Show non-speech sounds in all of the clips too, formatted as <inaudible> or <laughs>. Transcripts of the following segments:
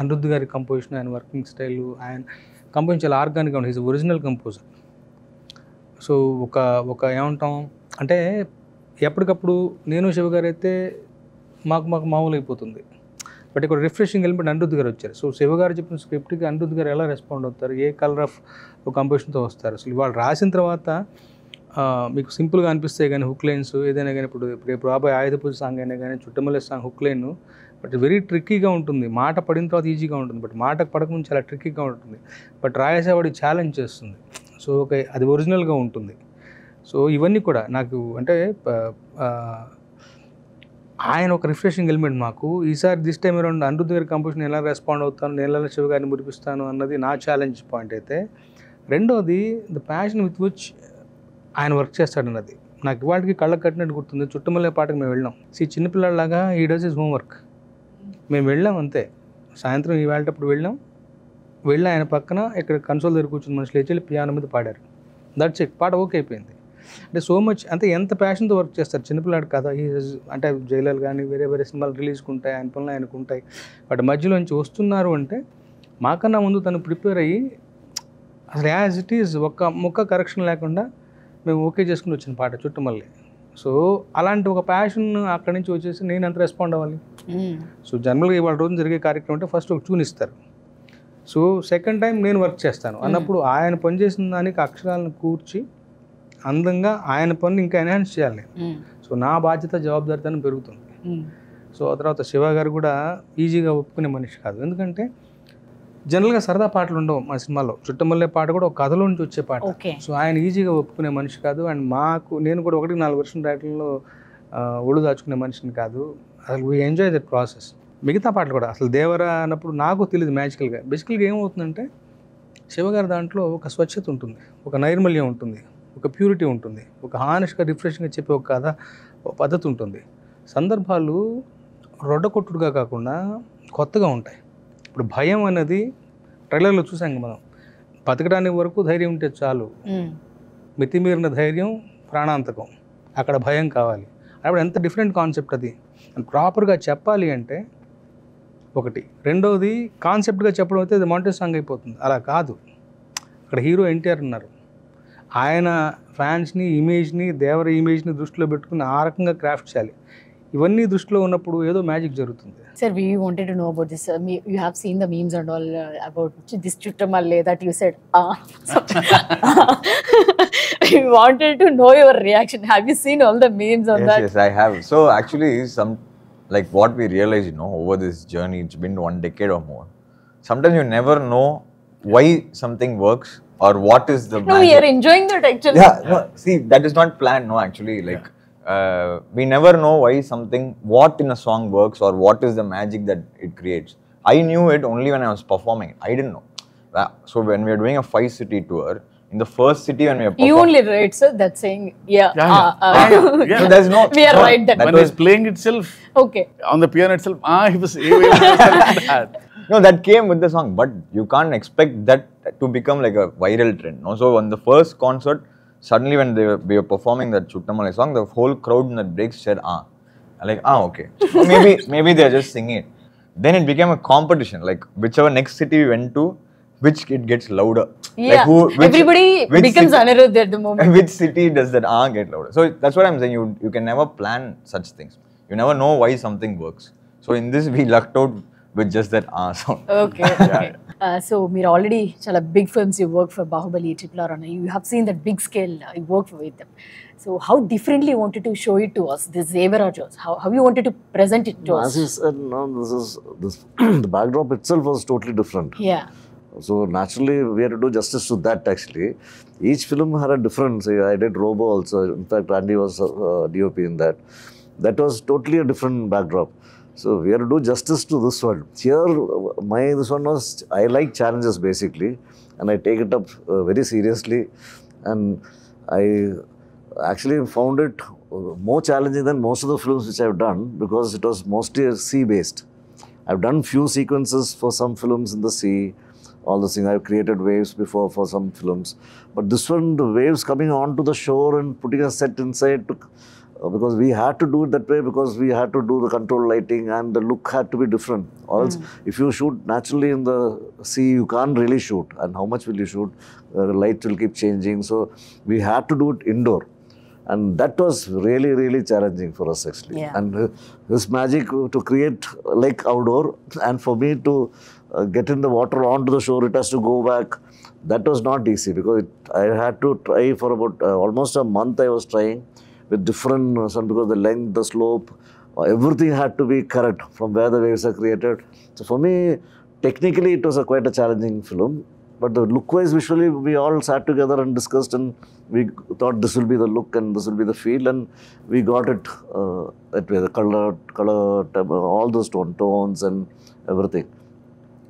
అనిరుద్ధ్ గారి కంపోజిషన్ ఆయన working style ఆయన కంపోజిషన్ చాలా ఆర్గానిక్గా ఉంటుంది ఈజ్ ఒరిజినల్ కంపోజర్ సో ఒక ఒక ఏమంటాం? అంటే ఎప్పటికప్పుడు నేను శివ గారు అయితే మాకు మాకు మామూలు అయిపోతుంది. బట్ ఇక్కడ రిఫ్రెషింగ్ ఎలిమెంట్ అనిరుద్ధ్ గారు వచ్చారు. సో శివ గారు చెప్పిన స్క్రిప్ట్కి అనిరుద్ధ్ గారు ఎలా రెస్పాండ్ అవుతారు? ఏ కలర్ ఆఫ్ కంపోజిషన్తో వస్తారు? అసలు వాళ్ళు రాసిన తర్వాత మీకు సింపుల్గా అనిపిస్తాయి కానీ హుక్ లైన్స్ ఏదైనా కానీ ఇప్పుడు ఇప్పుడు రేపు రాబోయే ఆయుధ పూజ సాంగ్ అయినా కానీ Chuttamalle song hook line but very ట్రిక్కీగా ఉంటుంది. మాట పడిన తర్వాత ఈజీగా ఉంటుంది. బట్ మాటకు పడకముందు చాలా ట్రిక్కీగా ఉంటుంది. బట్ రాయేసేవాడికి ఛాలెంజ్ చేస్తుంది. సో ఒక అది ఒరిజినల్గా ఉంటుంది. సో ఇవన్నీ కూడా నాకు అంటే ఆయన ఒక రిఫ్రెషింగ్ ఎలిమెంట్ మాకు. ఈసారి దిస్ టైం అరౌండ్ అనిరుద్ధ్ గారి కంపోజిషన్ ఎలా రెస్పాండ్ అవుతాను నేను ఎలా శివ గారిని మురిపిస్తాను అన్నది నా ఛాలెంజ్ పాయింట్ అయితే రెండోది ద ప్యాషన్ విత్ విచ్ ఆయన వర్క్ చేస్తాడన్నది. నాకు ఇవాటికి కళ్ళకు కట్టినట్టు గుర్తుంది. చుట్టుమల్లే పాటకి మేము వెళ్ళాం. సి చిన్నపిల్లలాగా ఈ డస్ ఇస్ హోంవర్క్. మేము వెళ్ళాం అంతే. సాయంత్రం ఈ వెళ్ళాం. వెళ్ళి ఆయన పక్కన ఇక్కడ కన్సోల్ దగ్గర కూర్చున్న మనుషులు లేచి వెళ్ళి పియానో మీద పాడారు. దట్స్ ఇట్ పాట ఓకే అయిపోయింది. అంటే సో మచ్ అంటే ఎంత ప్యాషన్తో వర్క్ చేస్తారు? చిన్నపిల్లాడు కదా ఈ అంటే జైలర్ కానీ వేరే వేరే సినిమాలు రిలీజ్కి ఉంటాయి. ఆయన పనులు ఆయనకు ఉంటాయి. బట్ మధ్యలోంచి వస్తున్నారు అంటే మాకన్నా ముందు తను ప్రిపేర్ అయ్యి అసలు యాజ్ ఇట్ ఈజ్ ఒక్క ముక్క కరెక్షన్ లేకుండా మేము ఓకే చేసుకుని వచ్చిన పాట చుట్టూ మళ్ళీ సో అలాంటి ఒక ప్యాషన్ అక్కడి నుంచి వచ్చేసి నేను ఎంత రెస్పాండ్ అవ్వాలి? సో జనరల్గా ఇవాళ రోజు జరిగే కార్యక్రమం అంటే ఫస్ట్ ఒక ట్యూన్ ఇస్తారు. సో సెకండ్ టైం నేను వర్క్ చేస్తాను. అన్నప్పుడు ఆయన పనిచేసిన దానికి అక్షరాలను కూర్చి అందంగా ఆయన పని ఇంకా ఎన్హాన్స్ చేయాలి నేను. సో నా బాధ్యత జవాబుదారితనం పెరుగుతుంది. సో ఆ తర్వాత శివ గారు కూడా ఈజీగా ఒప్పుకునే మనిషి కాదు. ఎందుకంటే జనరల్గా సరదా పాటలు ఉండవు మా సినిమాలో. చుట్టమల్లే పాట కూడా ఒక కథలో నుంచి వచ్చే పాట. సో ఆయన ఈజీగా ఒప్పుకునే మనిషి కాదు. అండ్ మాకు నేను కూడా ఒకటి నాలుగు వర్షం రైటర్లో ఒళ్ళు దాచుకునే మనిషిని కాదు. అసలు వీ ఎంజాయ్ దట్ ప్రాసెస్ మిగతా పాటలు కూడా అసలు దేవరా అన్నప్పుడు నాకు తెలియదు మ్యాజికల్గా. బేసికల్గా ఏమవుతుందంటే శివగారి దాంట్లో ఒక స్వచ్ఛత ఉంటుంది. ఒక నైర్మల్యం ఉంటుంది. ఒక ప్యూరిటీ ఉంటుంది. ఒక హానెస్ట్గా రిఫ్రెషింగ్గా చెప్పే ఒక కథ ఒక పద్ధతి ఉంటుంది. సందర్భాలు రొడ్డకొట్టుడుగా కాకుండా కొత్తగా ఉంటాయి. ఇప్పుడు భయం అనేది ట్రైలర్లో చూసాం మనం. బతకడానికి వరకు ధైర్యం ఉంటే చాలు. మితిమీరిన ధైర్యం ప్రాణాంతకం. అక్కడ భయం కావాలి. అప్పుడు ఎంత డిఫరెంట్ కాన్సెప్ట్ అది. ప్రాపర్గా చెప్పాలి అంటే ఒకటి. రెండవది కాన్సెప్ట్గా చెప్పడం అయితే అది మాంటే సాంగ్ అయిపోతుంది. అలా కాదు. అక్కడ హీరో ఎన్టీఆర్ ఉన్నారు. ఆయన ఫ్యాన్స్ని ఇమేజ్ని దేవర ఇమేజ్ని దృష్టిలో పెట్టుకుని ఆ రకంగా క్రాఫ్ట్ చేయాలి. ఇవన్నీ దృష్టిలో ఉన్నప్పుడు ఏదో మ్యాజిక్ జరుగుతుంది Sir, we wanted to know about this. Uh, me- you have seen the memes and all uh, about ch- this chuttamalle that you said. Ah. we wanted to know your reaction. Have you seen all the memes on yes, that? yes, I have. So actually, some like what we realize, you know, over this journey, it's been one decade or more. Sometimes you never know why something works or what is the No, we magic. are enjoying that actually. yeah, no, see, that is not planned. No, actually, like uh, we never know why something, what in a song works or what is the magic that it creates. I knew it only when I was performing. I didn't know. So when we are doing a five city tour, in the first city when we are You only write, sir. That's saying, yeah. Yeah, ah, yeah. ah. Yeah, yeah, yeah. <laughs> so there's no. We are no, right then. That when was, he's playing itself Okay. on the piano itself, ah, he was he was <laughs> that. No, that came with the song, but you can't expect that to become like a viral trend. No? So on the first concert, suddenly when they were, we were performing that Chuttamalle song, the whole crowd in the break said, ah. I'm like, ah, okay. Or maybe <laughs> maybe they're just singing it. Then it became a competition. Like whichever next city we went to, which it gets louder. Yeah. Like who, which, Everybody which becomes city- Anirudh at the moment. which city does that ah get louder? So that's what I'm saying. You you can never plan such things. You never know why something works. So in this, we lucked out with just that ah sound. <laughs> Okay. okay. Uh, so, we are already chala, big films You work for Bahubali, Triple R, you have seen that big scale. Uh, you work with them. So, how differently you wanted to show it to us, this Devara How, how you wanted to present it to us? As you said, no, this is this <clears throat> the backdrop itself was totally different. Yeah. So naturally, we had to do justice to that actually. Each film had a different. I did Robo also. In fact, Randy was uh, DOP in that. That was totally a different backdrop. So we had to do justice to this one. Here, my this one was I like challenges basically, and I take it up uh, very seriously, and I actually found it uh, more challenging than most of the films which I've done because it was mostly sea based. I've done few sequences for some films in the sea, all the things. I've created waves before for some films. But this one, the waves coming onto the shore and putting a set inside because we had to do it that way because we had to do the control lighting and the look had to be different. Or else, if you shoot naturally in the sea, you can't really shoot. And how much will you shoot? Uh, the light will keep changing. So we had to do it indoor. And that was really, really challenging for us actually. Yeah. And uh, this magic to create like outdoor, and for me to uh, get in the water onto the shore, it has to go back. That was not easy because it, I had to try for about uh, almost a month. I was trying with different sun because the length, the slope, uh, everything had to be correct from where the waves are created. So for me, technically, it was a quite a challenging film. But the look-wise, visually, we all sat together and discussed, and we thought this will be the look and this will be the feel, and we got it uh, that way. The color, color, all those tone, tones, and everything.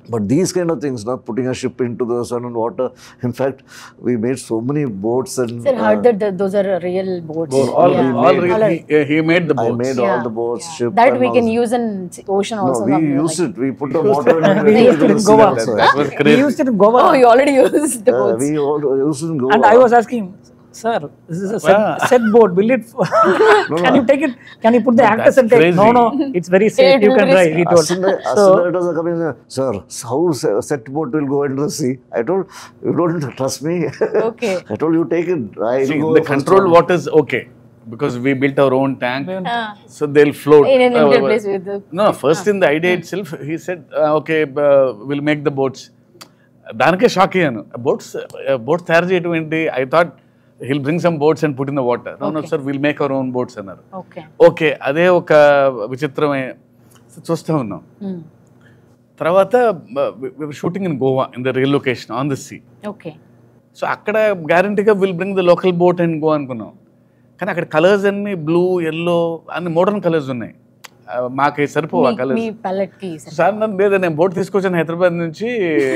But these kind of things, not putting a ship into the sun and water. In fact, we made so many boats and. Sir, uh, heard that the, those are real boats. Both- all, Yeah. all made- really, he, he made the I made Yeah. all the boats, Yeah. ship. That we can this. use in ocean No, also. we something used like- it. We <laughs> put the water in <laughs> We it. used it in Goa. That, that was We crazy. used it in Goa. Oh, you already <laughs> used the Uh, boats. we all used it in Goa. and I was asking, sir, this is a set, Ah. set board. Will it? <laughs> <laughs> can you take it? Can you put the actors that's and take? No, crazy. no, it's very safe. It you will can be drive. He told. As soon as, as So- soon as it was coming, sir, how se- set boat will go into the sea? I told, you don't trust me. Okay. <laughs> I told you take it. I See, will go the first controlled one. water is okay because we built our own tank, Ah. so they'll float. In an Uh, Indian place with the. No, first in the idea itself, he said, uh, okay, uh, we'll make the boats. దానికే shock అయ్యాను boats boats తయారు చేయడం ఏంటి I thought He'll bring some boats and put in the water no no sir will make our own boats అన్నారు. Okay. Okay అదే ఒక విచిత్రమే. చూస్తూ ఉన్నాం. Hmm. తర్వాత shooting in Goa in the real location on the sea Okay. So అక్కడ గ్యారంటీగా will bring the local boat and go అనుకున్నాం. కానీ అక్కడ కలర్స్ అన్ని బ్లూ ఎల్లో అన్ని మోడర్న్ కలర్స్ ఉన్నాయి. మాకు సరిపోవా కలర్స్. సార్ నన్ను లేదా నేను బోట్ తీసుకొచ్చాను హైదరాబాద్ నుంచి.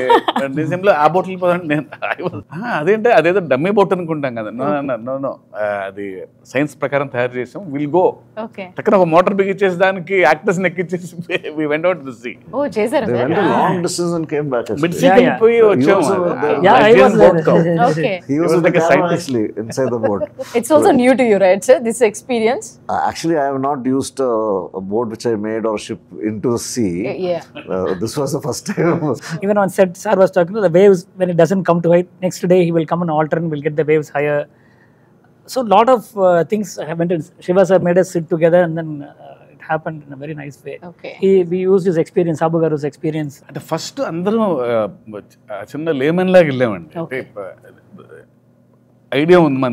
<laughs> నిజంలో ఆ బోట్లు పోదండి నేను అదేంటే? అదేదో డమ్మీ బోట్ అనుకుంటాం కదా. నో నో నో అది సైన్స్ ప్రకారం తయారు చేసాం. విల్ గో టక్కన ఒక మోటార్ బిగించేసి దానికి actors నెక్కిచ్చేసి we <laughs> went out to sea ఓ చేశారు. Long distance came back mid sea పోయి వచ్చాం he was like a scientist inside the boat it's also new to you right sir this experience actually I have not used a boat boat which I made or ship into the sea. Yeah. Uh, this was the first time. <laughs> Even on set, Sir was talking about the waves, when it doesn't come to height, next day he will come and alter and will get the waves higher. So a lot of uh, things happened. And Shiva sir made us sit together and then uh, it happened in a very nice way. Okay. He, we used his experience, Sabu Garu's experience. At the first, అందరం చిన్న lemon లాగా Okay, idea ఉంది